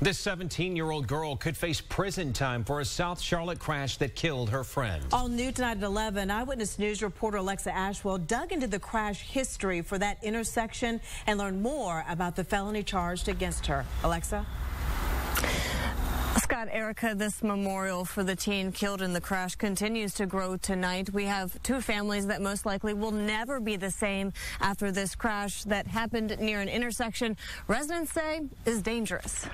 This 17-year-old girl could face prison time for a South Charlotte crash that killed her friend. All new tonight at 11, Eyewitness News reporter Alexa Ashwell dug into the crash history for that intersection and learned more about the felony charged against her. Alexa? Scott, Erica, this memorial for the teen killed in the crash continues to grow tonight. We have two families that most likely will never be the same after this crash that happened near an intersection residents say is dangerous.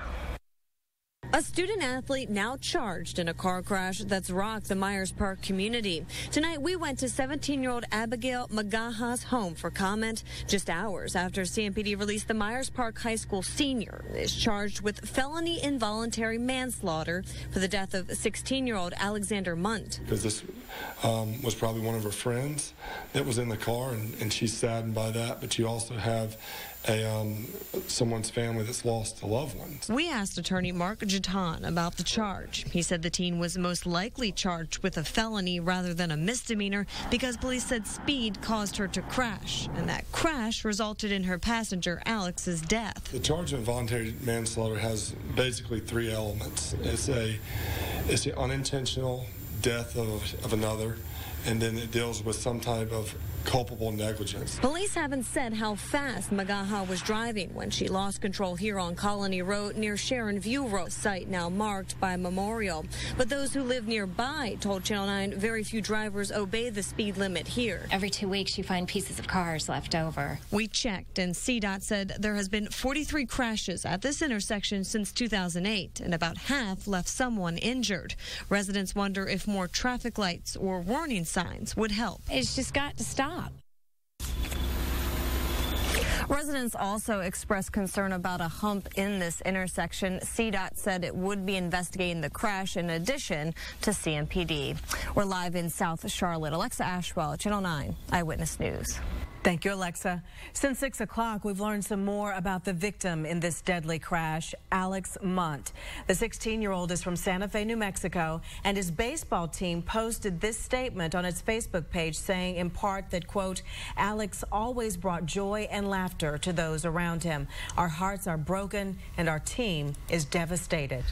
A student athlete now charged in a car crash that's rocked the Myers Park community. Tonight, we went to 17-year-old Abigail Magaha's home for comment just hours after CMPD released the Myers Park High School senior is charged with felony involuntary manslaughter for the death of 16-year-old Alexander Munt. Because this um, was probably one of her friends that was in the car, and, and she's saddened by that. But you also have a um, someone's family that's lost a loved one. We asked attorney Mark Jetton about the charge. He said the teen was most likely charged with a felony rather than a misdemeanor because police said speed caused her to crash, and that crash resulted in her passenger Alex's death. The charge of involuntary manslaughter has basically three elements. It's a it's the unintentional death of, of another, and then it deals with some type of culpable negligence. Police haven't said how fast Magaha was driving when she lost control here on Colony Road near Sharon View Road, site now marked by a memorial. But those who live nearby told Channel 9 very few drivers obey the speed limit here. Every two weeks you find pieces of cars left over. We checked and CDOT said there has been 43 crashes at this intersection since 2008 and about half left someone injured. Residents wonder if more traffic lights or warning signs would help. It's just got to stop. Residents also expressed concern about a hump in this intersection. CDOT said it would be investigating the crash in addition to CMPD. We're live in South Charlotte. Alexa Ashwell, Channel 9 Eyewitness News. Thank you, Alexa. Since 6 o'clock, we've learned some more about the victim in this deadly crash, Alex Munt. The 16-year-old is from Santa Fe, New Mexico, and his baseball team posted this statement on its Facebook page saying in part that, quote, Alex always brought joy and laughter to those around him. Our hearts are broken and our team is devastated.